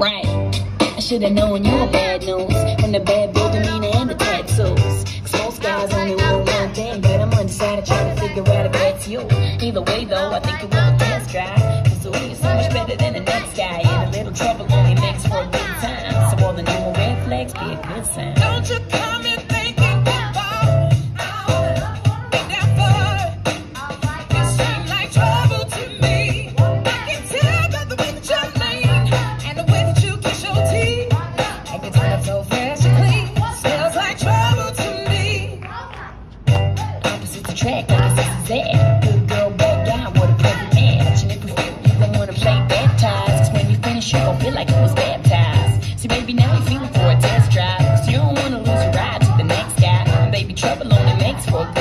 Right. I should've known you were bad news from the bad boy demeanor and the tattoos. Cause most guys only want one thing, but I'm undecided trying to figure out if that's you. Either way though, I think it was a test drive. Cause way is so much better than the next guy. And a little trouble only makes for a good time. So all the normal red flags be a good sign. Don't you come Opposites attract, opposites is that. Good girl, bad guy, what a perfect match. And if you gon' wanna play baptized, cause when you finish, you gon' feel like you was baptized. See, baby, now you feeling for a test drive. Cause you don't wanna lose your ride to the next guy. And baby, trouble only makes for a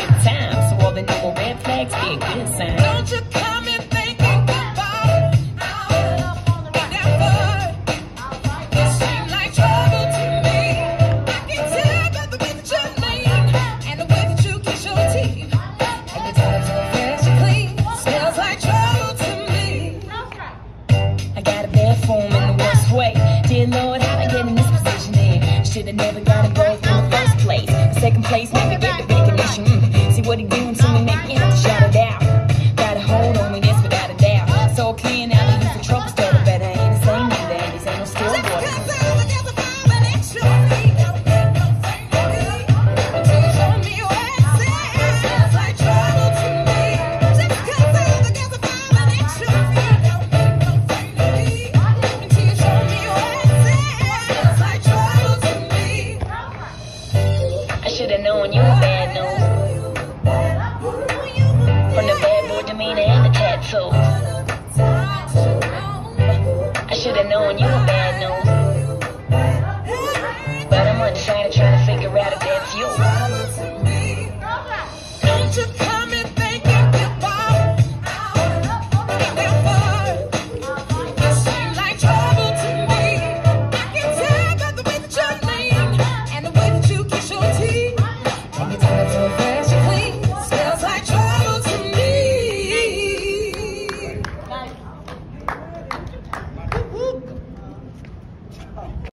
Dear Lord, how I get in this position then? Should've never got a boy in the first place. Second place, never get the recognition. See what he did. new